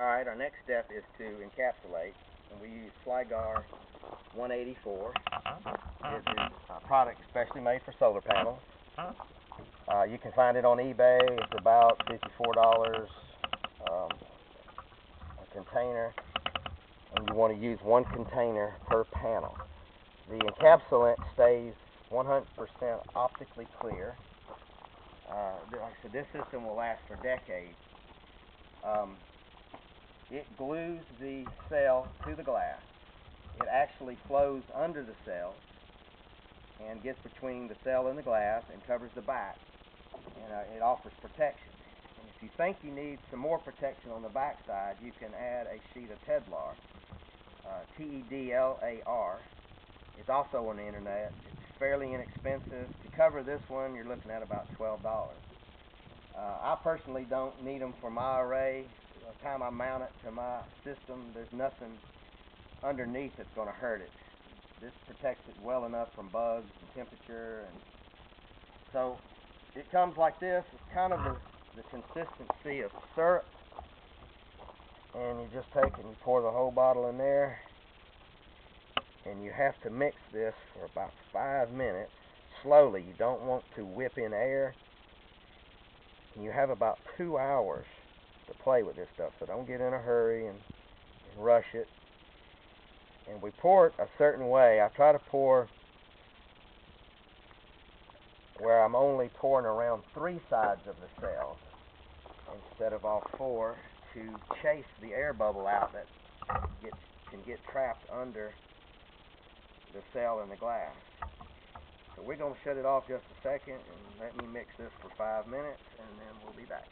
Alright, our next step is to encapsulate. And we use Sylgard 184. This is a product especially made for solar panels. Uh, you can find it on eBay. It's about $54 um, a container. And you want to use one container per panel. The encapsulant stays 100% optically clear. Uh, like I said, this system will last for decades. Um, it glues the cell to the glass. It actually flows under the cell and gets between the cell and the glass and covers the back. And uh, it offers protection. And if you think you need some more protection on the back side, you can add a sheet of Tedlar. Uh, T-E-D-L-A-R. It's also on the internet. It's fairly inexpensive. To cover this one, you're looking at about $12. Uh, I personally don't need them for my array the time I mount it to my system, there's nothing underneath that's going to hurt it. This protects it well enough from bugs and temperature, and so it comes like this. It's kind of the, the consistency of syrup, and you just take and you pour the whole bottle in there, and you have to mix this for about five minutes slowly. You don't want to whip in air. And you have about two hours to play with this stuff. So don't get in a hurry and, and rush it. And we pour it a certain way. I try to pour where I'm only pouring around three sides of the cell instead of all four to chase the air bubble out that gets, can get trapped under the cell in the glass. So we're going to shut it off just a second and let me mix this for five minutes and then we'll be back.